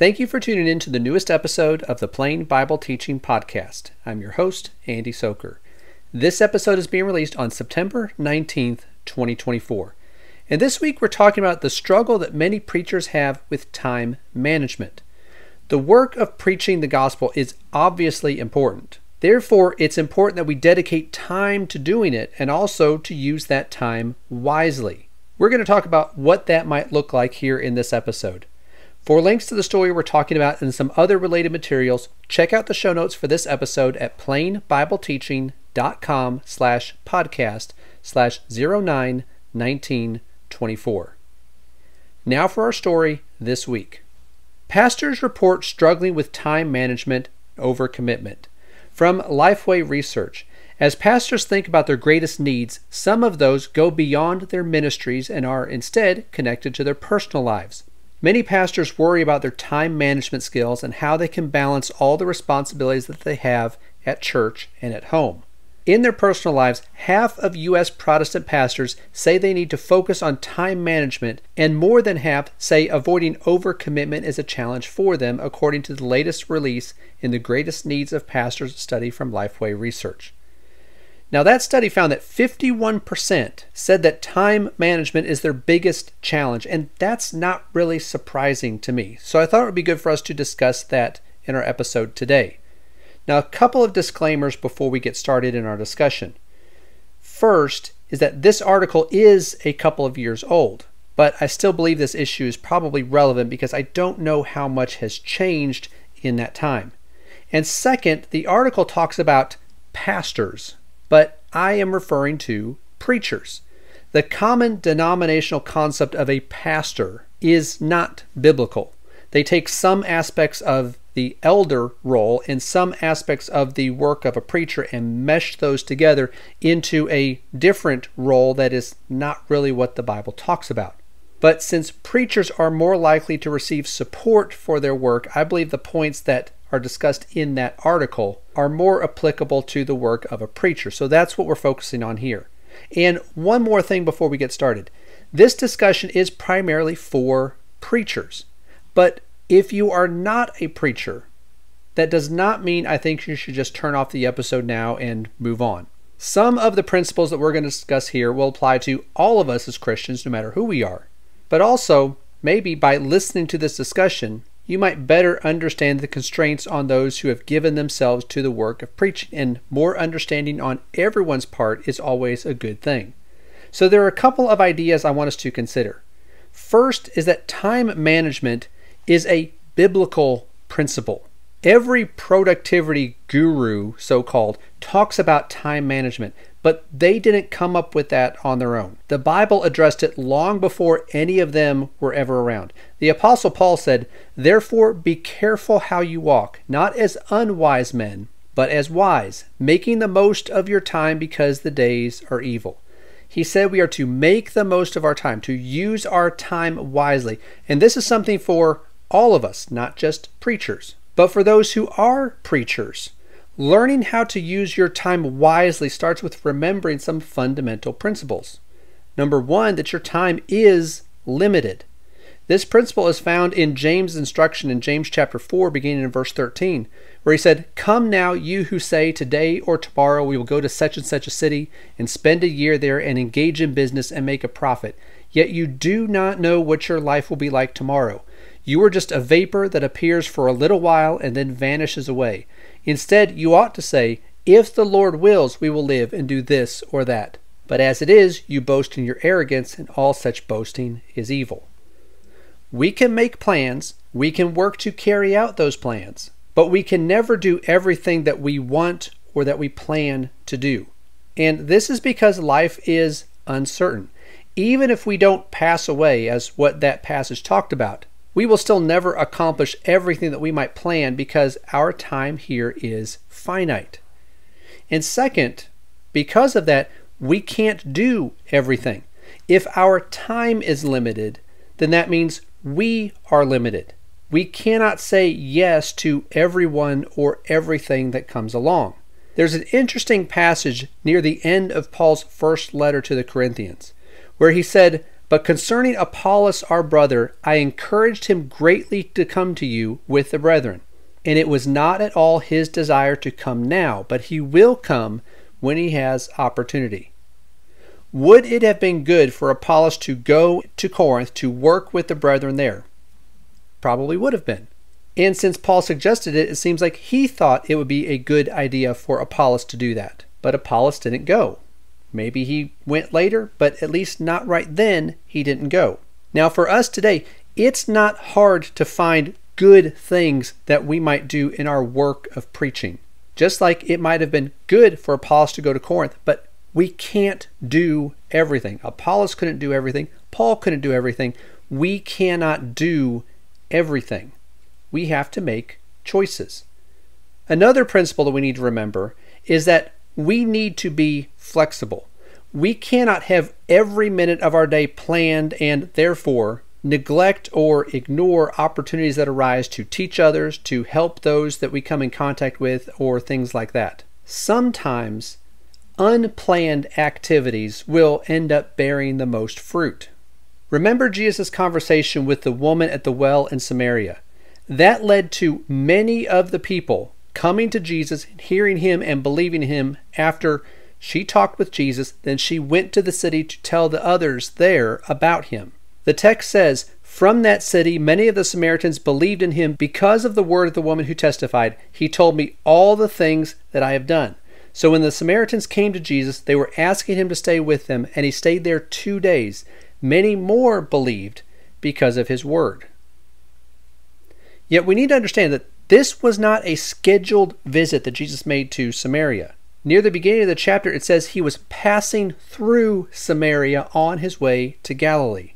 Thank you for tuning in to the newest episode of the Plain Bible Teaching Podcast. I'm your host, Andy Sochor. This episode is being released on September 19th, 2024. And this week we're talking about the struggle that many preachers have with time management. The work of preaching the gospel is obviously important. Therefore, it's important that we dedicate time to doing it and also to use that time wisely. We're going to talk about what that might look like here in this episode. For links to the story we're talking about and some other related materials, check out the show notes for this episode at plainbibleteaching.com slash podcast slash 091924. Now for our story this week. Pastors report struggling with time management over commitment. From Lifeway Research, as pastors think about their greatest needs, some of those go beyond their ministries and are instead connected to their personal lives. Many pastors worry about their time management skills and how they can balance all the responsibilities that they have at church and at home. In their personal lives, half of U.S. Protestant pastors say they need to focus on time management, and more than half say avoiding overcommitment is a challenge for them, according to the latest release in the Greatest Needs of Pastors study from Lifeway Research. Now, that study found that 51% said that time management is their biggest challenge, and that's not really surprising to me. So I thought it would be good for us to discuss that in our episode today. Now, a couple of disclaimers before we get started in our discussion. First is that this article is a couple of years old, but I still believe this issue is probably relevant because I don't know how much has changed in that time. And second, the article talks about pastors but I am referring to preachers. The common denominational concept of a pastor is not biblical. They take some aspects of the elder role and some aspects of the work of a preacher and mesh those together into a different role that is not really what the Bible talks about. But since preachers are more likely to receive support for their work, I believe the points that are discussed in that article are more applicable to the work of a preacher. So that's what we're focusing on here. And one more thing before we get started. This discussion is primarily for preachers. But if you are not a preacher, that does not mean I think you should just turn off the episode now and move on. Some of the principles that we're going to discuss here will apply to all of us as Christians, no matter who we are. But also, maybe by listening to this discussion, you might better understand the constraints on those who have given themselves to the work of preaching, and more understanding on everyone's part is always a good thing. So, there are a couple of ideas I want us to consider. First is that time management is a biblical principle. Every productivity guru, so called, talks about time management, but they didn't come up with that on their own. The Bible addressed it long before any of them were ever around. The Apostle Paul said, Therefore be careful how you walk, not as unwise men, but as wise, making the most of your time because the days are evil. He said we are to make the most of our time, to use our time wisely. And this is something for all of us, not just preachers. But for those who are preachers, Learning how to use your time wisely starts with remembering some fundamental principles. Number one, that your time is limited. This principle is found in James' instruction in James chapter 4, beginning in verse 13, where he said, Come now, you who say, Today or tomorrow we will go to such and such a city and spend a year there and engage in business and make a profit. Yet you do not know what your life will be like tomorrow. You are just a vapor that appears for a little while and then vanishes away. Instead, you ought to say, If the Lord wills, we will live and do this or that. But as it is, you boast in your arrogance, and all such boasting is evil. We can make plans, we can work to carry out those plans, but we can never do everything that we want or that we plan to do. And this is because life is uncertain. Even if we don't pass away, as what that passage talked about, we will still never accomplish everything that we might plan because our time here is finite. And second, because of that, we can't do everything. If our time is limited, then that means we are limited. We cannot say yes to everyone or everything that comes along. There's an interesting passage near the end of Paul's first letter to the Corinthians where he said, But concerning Apollos our brother, I encouraged him greatly to come to you with the brethren. And it was not at all his desire to come now, but he will come when he has opportunity. Would it have been good for Apollos to go to Corinth to work with the brethren there? Probably would have been. And since Paul suggested it, it seems like he thought it would be a good idea for Apollos to do that. But Apollos didn't go. Maybe he went later, but at least not right then, he didn't go. Now, for us today, it's not hard to find good things that we might do in our work of preaching. Just like it might have been good for Apollos to go to Corinth, but we can't do everything. Apollos couldn't do everything. Paul couldn't do everything. We cannot do everything. We have to make choices. Another principle that we need to remember is that we need to be flexible. We cannot have every minute of our day planned and therefore neglect or ignore opportunities that arise to teach others, to help those that we come in contact with, or things like that. Sometimes unplanned activities will end up bearing the most fruit. Remember Jesus' conversation with the woman at the well in Samaria. That led to many of the people coming to Jesus, hearing him, and believing him after she talked with Jesus. Then she went to the city to tell the others there about him. The text says, From that city, many of the Samaritans believed in him because of the word of the woman who testified, He told me all the things that I have done. So when the Samaritans came to Jesus, they were asking him to stay with them, and he stayed there two days. Many more believed because of his word. Yet we need to understand that this was not a scheduled visit that Jesus made to Samaria. Near the beginning of the chapter, it says he was passing through Samaria on his way to Galilee.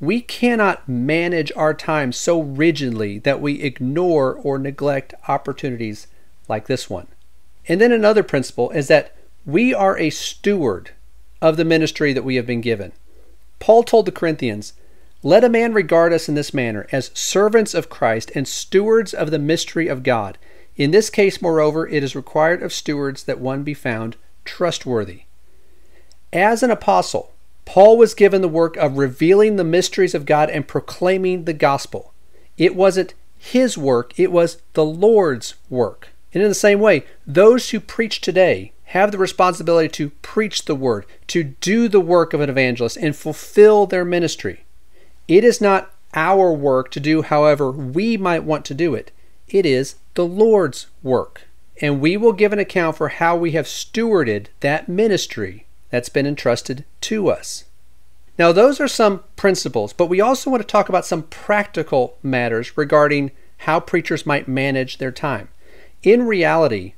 We cannot manage our time so rigidly that we ignore or neglect opportunities like this one. And then another principle is that we are a steward of the ministry that we have been given. Paul told the Corinthians, Let a man regard us in this manner, as servants of Christ and stewards of the mystery of God. In this case, moreover, it is required of stewards that one be found trustworthy. As an apostle, Paul was given the work of revealing the mysteries of God and proclaiming the gospel. It wasn't his work, it was the Lord's work. And in the same way, those who preach today have the responsibility to preach the word, to do the work of an evangelist, and fulfill their ministry. It is not our work to do however we might want to do it, it is the Lord's work. And we will give an account for how we have stewarded that ministry that's been entrusted to us. Now, those are some principles, but we also want to talk about some practical matters regarding how preachers might manage their time. In reality,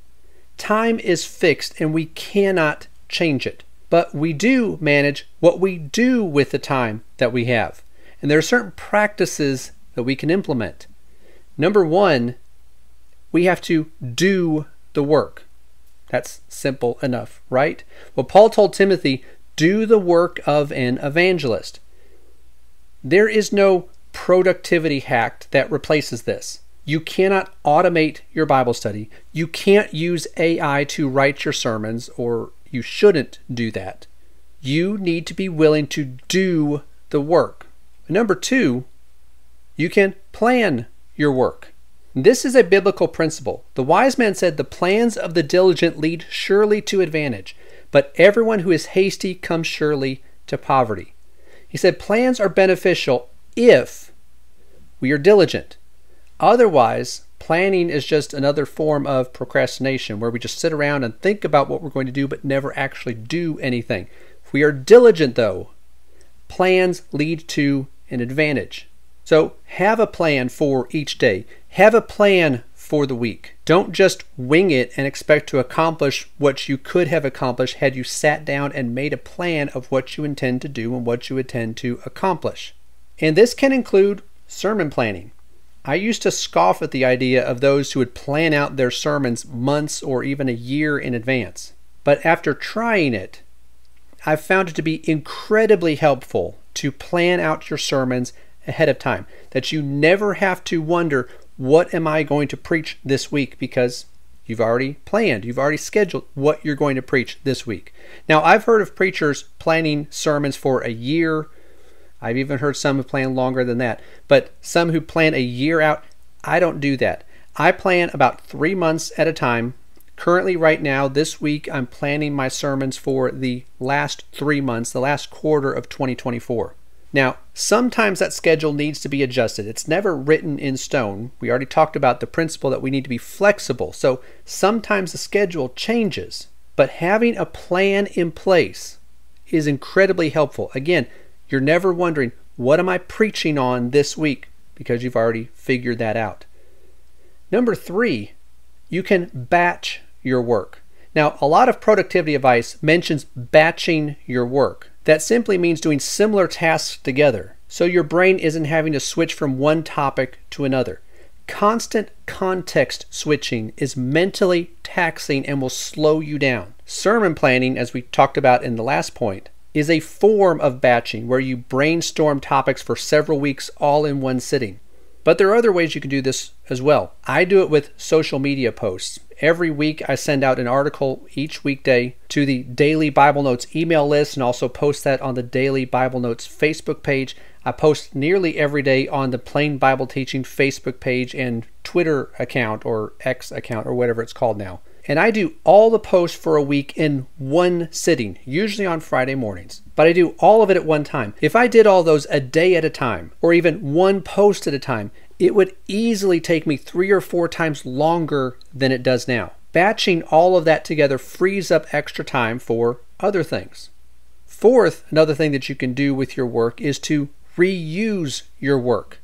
time is fixed and we cannot change it, but we do manage what we do with the time that we have. And there are certain practices that we can implement. Number one, we have to do the work. That's simple enough, right? Well, Paul told Timothy, do the work of an evangelist. There is no productivity hack that replaces this. You cannot automate your Bible study. You can't use AI to write your sermons, or you shouldn't do that. You need to be willing to do the work. Number two, you can plan your work. This is a biblical principle. The wise man said, The plans of the diligent lead surely to advantage, but everyone who is hasty comes surely to poverty. He said, Plans are beneficial if we are diligent. Otherwise, planning is just another form of procrastination where we just sit around and think about what we're going to do but never actually do anything. If we are diligent, though, plans lead to an advantage. So have a plan for each day. Have a plan for the week. Don't just wing it and expect to accomplish what you could have accomplished had you sat down and made a plan of what you intend to do and what you intend to accomplish. And this can include sermon planning. I used to scoff at the idea of those who would plan out their sermons months or even a year in advance. But after trying it, I've found it to be incredibly helpful to plan out your sermons ahead of time, that you never have to wonder, what am I going to preach this week? Because you've already planned, you've already scheduled what you're going to preach this week. Now, I've heard of preachers planning sermons for a year, I've even heard some who plan longer than that, but some who plan a year out, I don't do that. I plan about three months at a time. Currently, right now, this week, I'm planning my sermons for the last three months, the last quarter of 2024. Now, sometimes that schedule needs to be adjusted. It's never written in stone. We already talked about the principle that we need to be flexible. So sometimes the schedule changes, but having a plan in place is incredibly helpful. Again, you're never wondering, what am I preaching on this week? Because you've already figured that out. Number three, you can batch your work. Now, a lot of productivity advice mentions batching your work. That simply means doing similar tasks together, so your brain isn't having to switch from one topic to another. Constant context switching is mentally taxing and will slow you down. Sermon planning, as we talked about in the last point, is a form of batching where you brainstorm topics for several weeks all in one sitting. But there are other ways you can do this as well. I do it with social media posts. Every week, I send out an article each weekday to the Daily Bible Notes email list and also post that on the Daily Bible Notes Facebook page. I post nearly every day on the Plain Bible Teaching Facebook page and Twitter account or X account or whatever it's called now. And I do all the posts for a week in one sitting, usually on Friday mornings. But I do all of it at one time. If I did all those a day at a time, or even one post at a time, it would easily take me three or four times longer than it does now. Batching all of that together frees up extra time for other things. Fourth, another thing that you can do with your work is to reuse your work.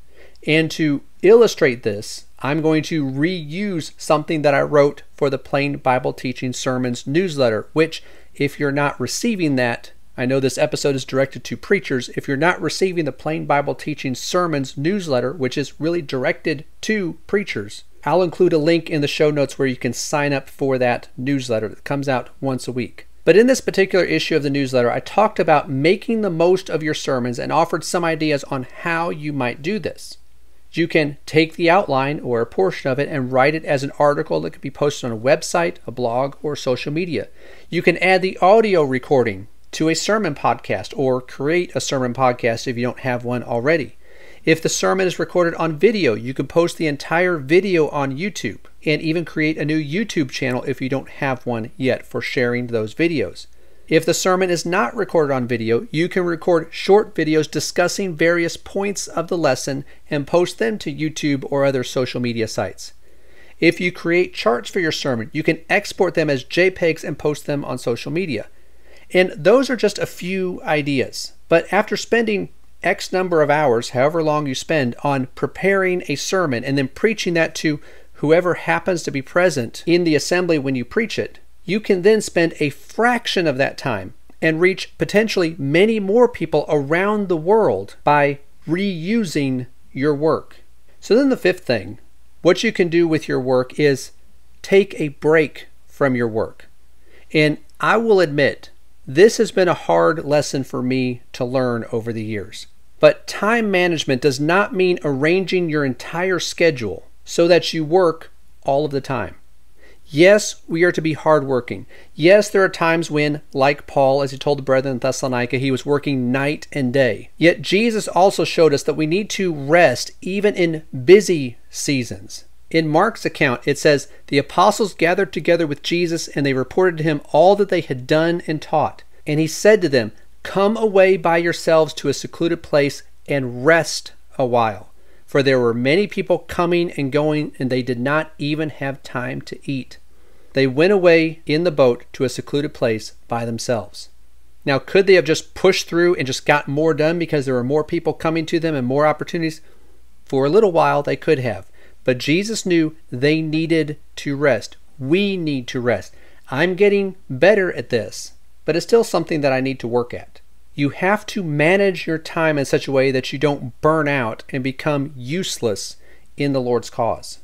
And to illustrate this, I'm going to reuse something that I wrote for the Plain Bible Teaching Sermons newsletter, which, if you're not receiving that, I know this episode is directed to preachers. If you're not receiving the Plain Bible Teaching Sermons newsletter, which is really directed to preachers, I'll include a link in the show notes where you can sign up for that newsletter that comes out once a week. But in this particular issue of the newsletter, I talked about making the most of your sermons and offered some ideas on how you might do this. You can take the outline or a portion of it and write it as an article that could be posted on a website, a blog, or social media. You can add the audio recording to a sermon podcast or create a sermon podcast if you don't have one already. If the sermon is recorded on video, you can post the entire video on YouTube and even create a new YouTube channel if you don't have one yet for sharing those videos. If the sermon is not recorded on video, you can record short videos discussing various points of the lesson and post them to YouTube or other social media sites. If you create charts for your sermon, you can export them as JPEGs and post them on social media. And those are just a few ideas. But after spending X number of hours, however long you spend, on preparing a sermon and then preaching that to whoever happens to be present in the assembly when you preach it, you can then spend a fraction of that time and reach potentially many more people around the world by reusing your work. So, then the fifth thing, what you can do with your work is take a break from your work. And I will admit, this has been a hard lesson for me to learn over the years. But time management does not mean arranging your entire schedule so that you work all of the time. Yes, we are to be hardworking. Yes, there are times when, like Paul, as he told the brethren in Thessalonica, he was working night and day. Yet Jesus also showed us that we need to rest even in busy seasons. In Mark's account, it says, The apostles gathered together with Jesus, and they reported to him all that they had done and taught. And he said to them, Come away by yourselves to a secluded place and rest a while. For there were many people coming and going, and they did not even have time to eat. They went away in the boat to a secluded place by themselves. Now, could they have just pushed through and just got more done because there were more people coming to them and more opportunities? For a little while, they could have. But Jesus knew they needed to rest. We need to rest. I'm getting better at this, but it's still something that I need to work at. You have to manage your time in such a way that you don't burn out and become useless in the Lord's cause.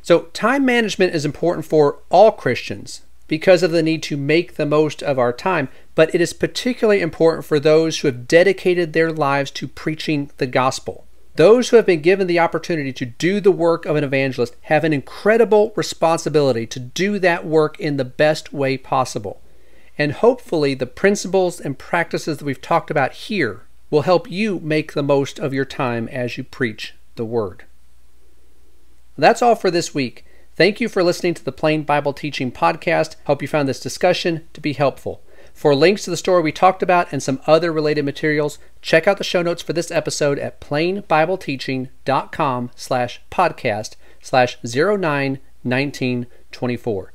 So, time management is important for all Christians because of the need to make the most of our time, but it is particularly important for those who have dedicated their lives to preaching the gospel. Those who have been given the opportunity to do the work of an evangelist have an incredible responsibility to do that work in the best way possible. And hopefully, the principles and practices that we've talked about here will help you make the most of your time as you preach the Word. That's all for this week. Thank you for listening to the Plain Bible Teaching Podcast. Hope you found this discussion to be helpful. For links to the story we talked about and some other related materials, check out the show notes for this episode at plainbibleteaching.com slash podcast slash 091924.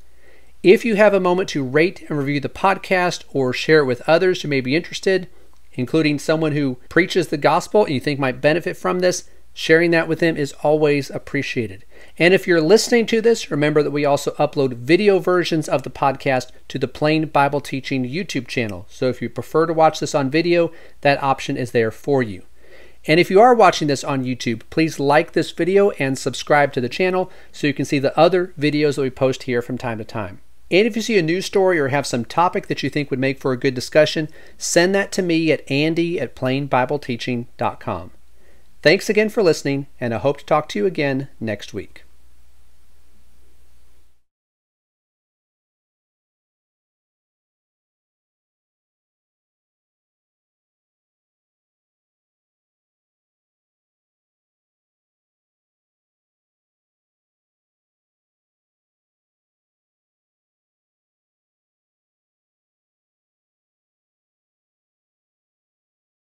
If you have a moment to rate and review the podcast or share it with others who may be interested, including someone who preaches the gospel and you think might benefit from this, sharing that with them is always appreciated. And if you're listening to this, remember that we also upload video versions of the podcast to the Plain Bible Teaching YouTube channel. So if you prefer to watch this on video, that option is there for you. And if you are watching this on YouTube, please like this video and subscribe to the channel so you can see the other videos that we post here from time to time. And if you see a news story or have some topic that you think would make for a good discussion, send that to me at andy at plainbibleteaching.com. Thanks again for listening, and I hope to talk to you again next week.